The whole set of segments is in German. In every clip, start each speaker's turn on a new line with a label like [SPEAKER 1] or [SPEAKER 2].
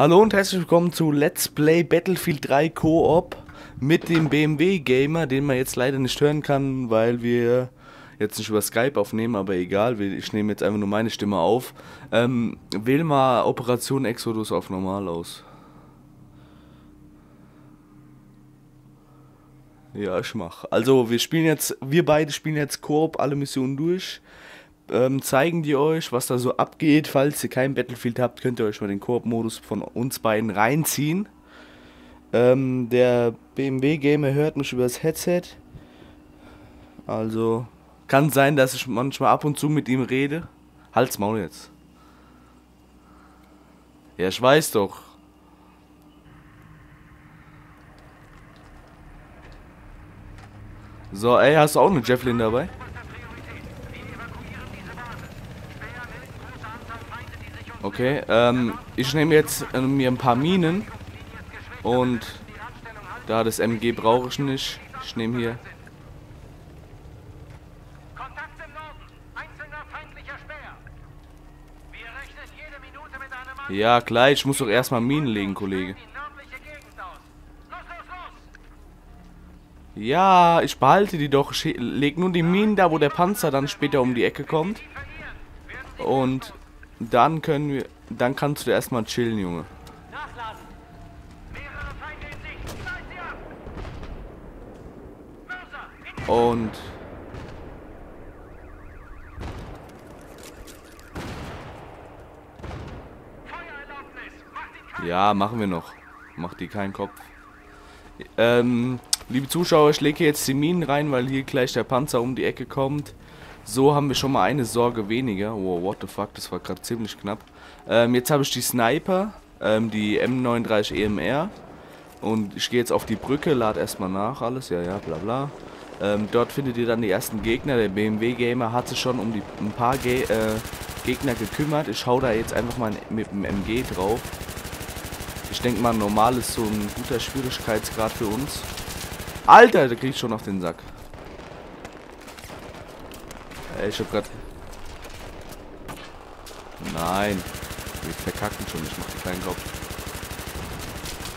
[SPEAKER 1] Hallo und herzlich willkommen zu Let's Play Battlefield 3 Co-op mit dem BMW Gamer, den man jetzt leider nicht hören kann, weil wir jetzt nicht über Skype aufnehmen, aber egal, ich nehme jetzt einfach nur meine Stimme auf. Ähm, wähl mal Operation Exodus auf normal aus. Ja, ich mach. Also wir spielen jetzt, wir beide spielen jetzt Koop alle Missionen durch ähm, zeigen die euch, was da so abgeht. Falls ihr kein Battlefield habt, könnt ihr euch mal den Koop-Modus von uns beiden reinziehen. Ähm, der BMW-Gamer hört mich über das Headset. Also kann sein, dass ich manchmal ab und zu mit ihm rede. Halt's Maul jetzt. Ja, ich weiß doch. So, ey, hast du auch eine Jefflin dabei? Okay, ähm, ich nehme jetzt äh, mir ein paar Minen. Und da das MG brauche ich nicht. Ich nehme hier. Ja, klar, ich muss doch erstmal Minen legen, Kollege. Ja, ich behalte die doch. Ich leg nur die Minen da, wo der Panzer dann später um die Ecke kommt. Und dann können wir. Dann kannst du erstmal chillen, Junge. Und. Ja, machen wir noch. Macht die keinen Kopf. Ähm, liebe Zuschauer, ich lege jetzt die Minen rein, weil hier gleich der Panzer um die Ecke kommt. So haben wir schon mal eine Sorge weniger. Wow, what the fuck, das war gerade ziemlich knapp. Ähm, jetzt habe ich die Sniper, ähm, die M39 EMR. Und ich gehe jetzt auf die Brücke, lade erstmal nach alles, ja, ja, bla bla. Ähm, dort findet ihr dann die ersten Gegner. Der BMW Gamer hat sich schon um die, ein paar Ge äh, Gegner gekümmert. Ich hau da jetzt einfach mal mit dem MG drauf. Ich denke mal, normal ist so ein guter Schwierigkeitsgrad für uns. Alter, da krieg ich schon auf den Sack. Ey, ich hab grad... Nein. Wir verkacken schon, ich mach dir keinen Kopf.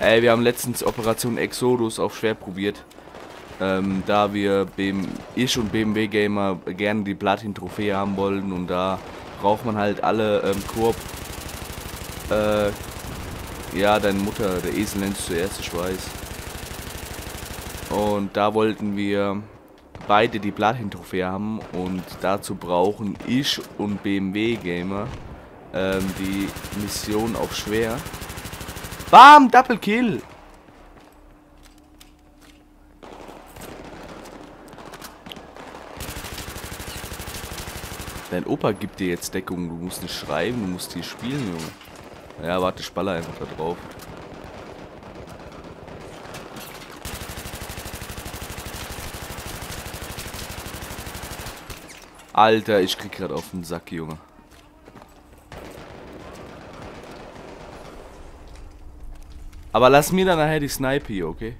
[SPEAKER 1] Ey, wir haben letztens Operation Exodus auf schwer probiert. Ähm, da wir, BM ich und BMW Gamer gerne die Platin-Trophäe haben wollten und da braucht man halt alle ähm, Koop. Äh, ja, deine Mutter, der Esel nennst zuerst, ich weiß. Und da wollten wir beide die Platin-Trophäe haben und dazu brauchen ich und BMW Gamer ähm, die Mission auf schwer. Bam! Double Kill! Dein Opa gibt dir jetzt Deckung, du musst nicht schreiben, du musst hier spielen, Junge. Ja, warte, ich einfach da drauf. Alter, ich krieg gerade auf den Sack, Junge. Aber lass mir dann nachher die Snipe hier, okay?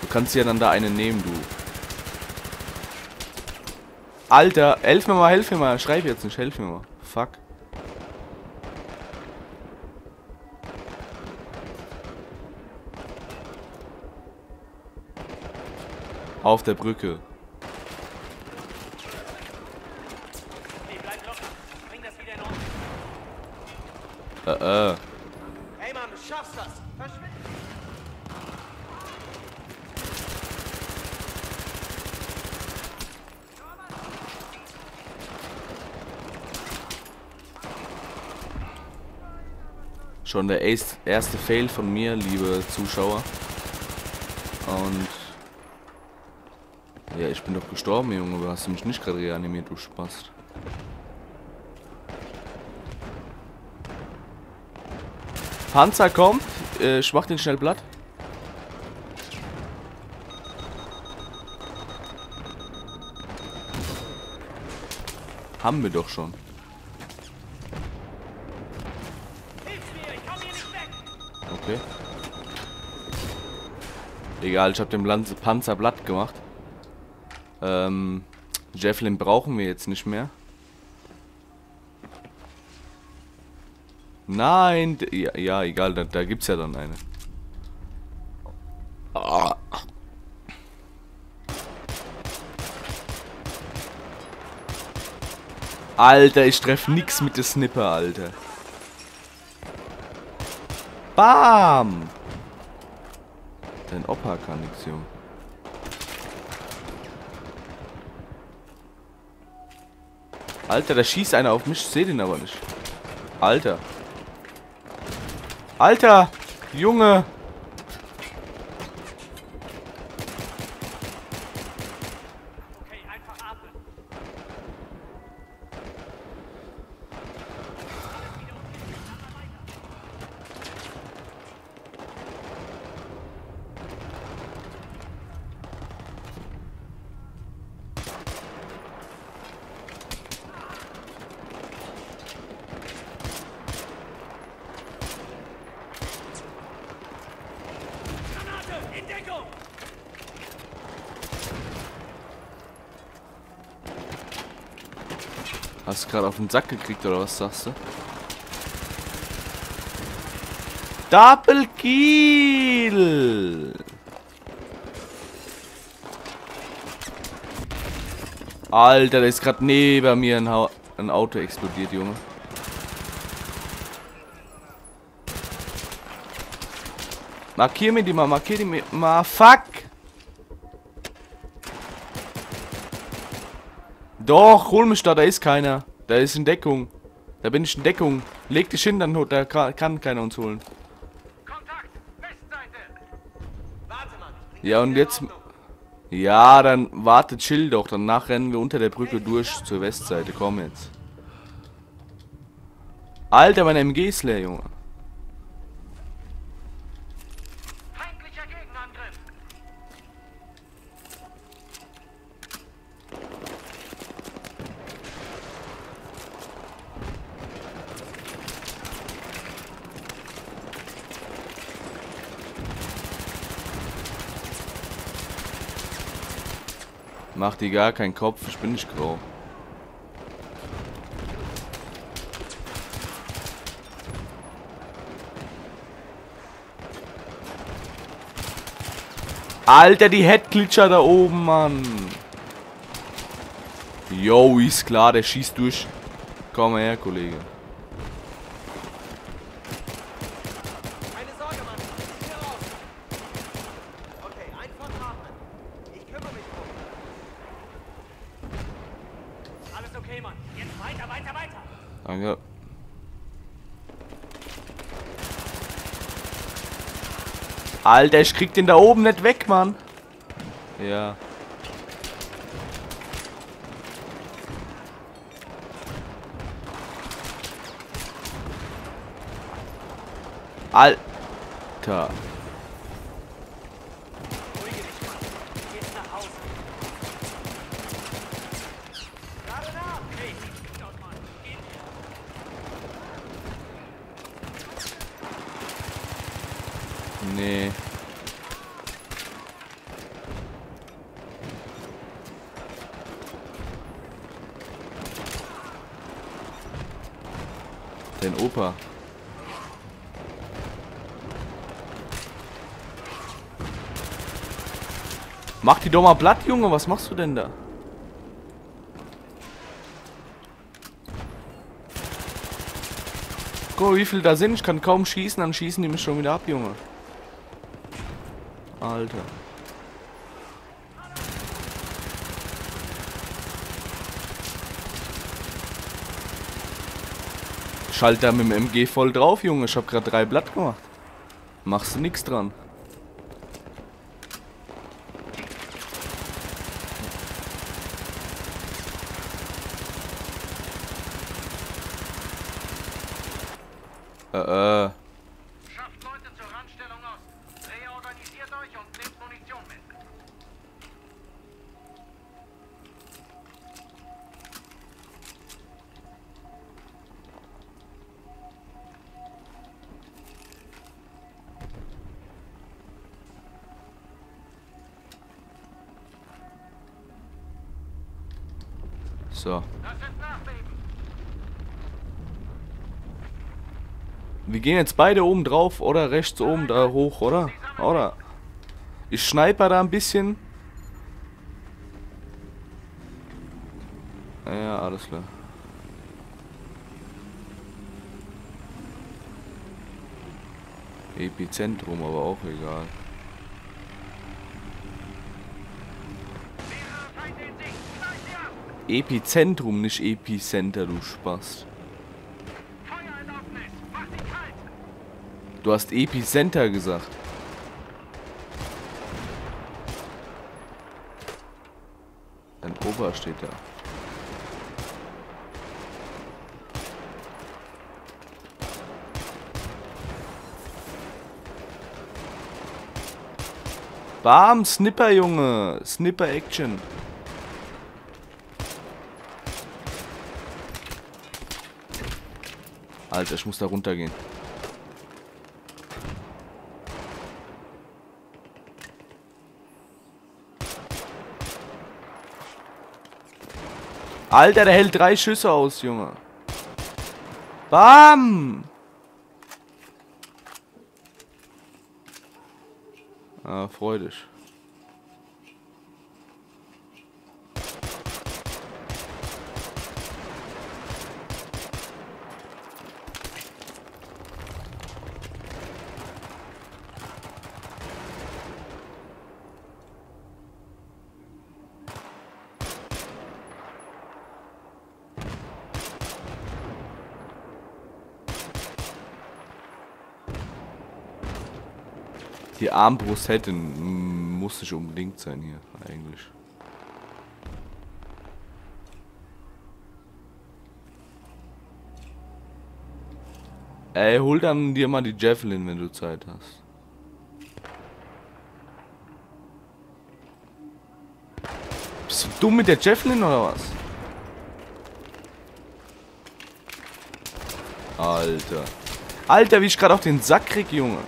[SPEAKER 1] Du kannst ja dann da eine nehmen, du. Alter, helf mir mal, helf mir mal. Schreib jetzt nicht, helf mir mal. Fuck. Auf der Brücke. Äh, äh. Hey Mann, du schaffst das. Schon der erste Fail von mir, liebe Zuschauer. Und ja, ich bin doch gestorben, Junge. Du hast mich nicht gerade reanimiert, du Spaß. Panzer kommt. Äh, ich mach den schnell platt. Haben wir doch schon. Okay. Egal, ich habe den Panzer platt gemacht. Ähm, Javelin brauchen wir jetzt nicht mehr. Nein, ja, ja, egal, da, da gibt's ja dann eine. Ah. Alter, ich treffe nix mit der Snipper, Alter. Bam! Dein Opa kann nix, Junge. Alter, da schießt einer auf mich, ich seh den aber nicht. Alter. Alter! Junge! Hast du gerade auf den Sack gekriegt oder was sagst du? Double Kill! Alter, da ist gerade neben mir ein, ein Auto explodiert, Junge. Markier mir die mal, markier die mal. Fuck! Doch, hol mich da, da ist keiner. Da ist in Deckung. Da bin ich in Deckung. Leg dich hin, dann da kann keiner uns holen. Kontakt. Warte. Ja, und jetzt... Ja, dann warte, chill doch. Danach rennen wir unter der Brücke durch zur Westseite. Komm jetzt. Alter, mein MG ist leer, Junge. Mach dir gar keinen Kopf, ich bin nicht grau. Alter, die Headglitcher da oben, Mann. Yo, ist klar, der schießt durch. Komm her, Kollege. Alter, ich krieg den da oben nicht weg, Mann. Ja. Alter. Dein Opa. Mach die doch mal platt, Junge. Was machst du denn da? Guck mal, wie viel da sind. Ich kann kaum schießen, dann schießen die mich schon wieder ab, Junge. Alter. Schalt da mit dem MG voll drauf, Junge. Ich hab grad drei Blatt gemacht. Machst du nix dran. So. Wir gehen jetzt beide oben drauf, oder? Rechts oben da hoch, oder? Oder? Ich schneide da ein bisschen. Ja, alles klar. Epizentrum, aber auch egal. Epizentrum, nicht Epicenter, du Spaß. Du hast Epicenter gesagt. Dein Opa steht da. Bam, Snipper, Junge. Snipper Action. Alter, ich muss da runtergehen. Alter, der hält drei Schüsse aus, Junge. Bam! Ah, freu. Die Armbrust hätte muss nicht unbedingt sein hier, eigentlich. Ey, hol dann dir mal die Javelin, wenn du Zeit hast. Bist du dumm mit der Javelin oder was? Alter. Alter, wie ich gerade auf den Sack krieg, Junge.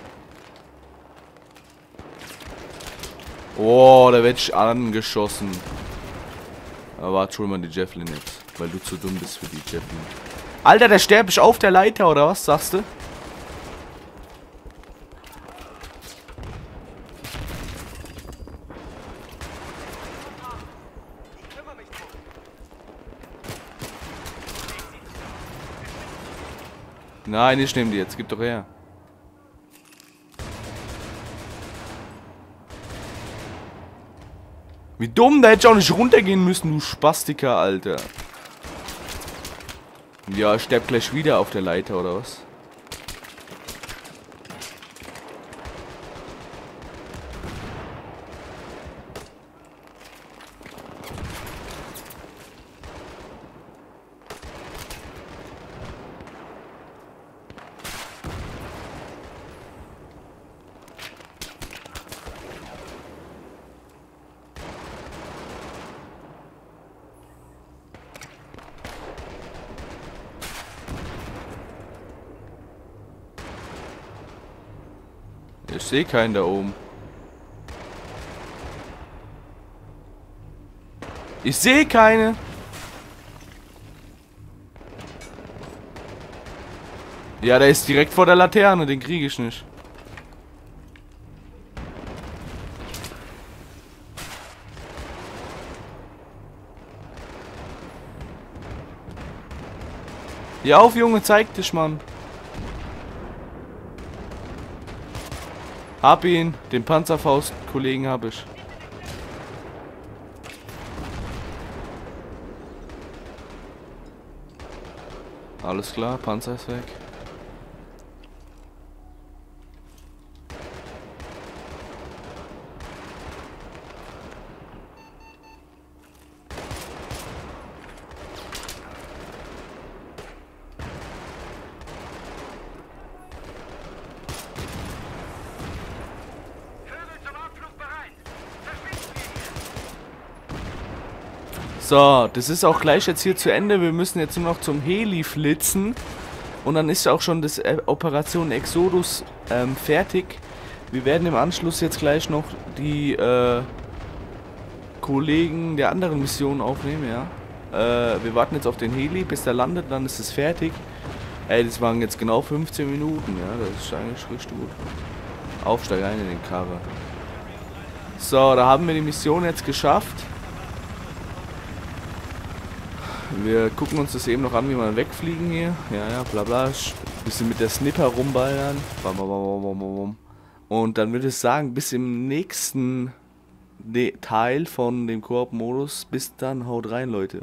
[SPEAKER 1] Oh, da wird ich angeschossen. Aber warte, hol mal die Javelin jetzt. Weil du zu dumm bist für die Javelin. Alter, der sterbe ich auf der Leiter, oder was sagst du? Nein, ich nehme die jetzt. Gib doch her. Wie dumm, da hätte ich auch nicht runtergehen müssen, du Spastiker, Alter. Ja, ich sterb gleich wieder auf der Leiter, oder was? Ich sehe keinen da oben. Ich sehe keine. Ja, der ist direkt vor der Laterne, den kriege ich nicht. Ja, auf, Junge, zeig dich, Mann. Hab ihn. Den Panzerfaust-Kollegen habe ich. Alles klar, Panzer ist weg. So, das ist auch gleich jetzt hier zu Ende. Wir müssen jetzt nur noch zum Heli flitzen. Und dann ist auch schon das äh, Operation Exodus ähm, fertig. Wir werden im Anschluss jetzt gleich noch die äh, Kollegen der anderen Mission aufnehmen, ja. Äh, wir warten jetzt auf den Heli, bis der landet, dann ist es fertig. Ey, das waren jetzt genau 15 Minuten, ja, das ist eigentlich richtig gut. Aufsteig ein in den Karre. So, da haben wir die Mission jetzt geschafft. Wir gucken uns das eben noch an, wie wir wegfliegen hier. Ja, ja, bla bla. Bisschen mit der Snipper rumballern. Und dann würde ich sagen, bis im nächsten Teil von dem Koop-Modus. Bis dann, haut rein, Leute.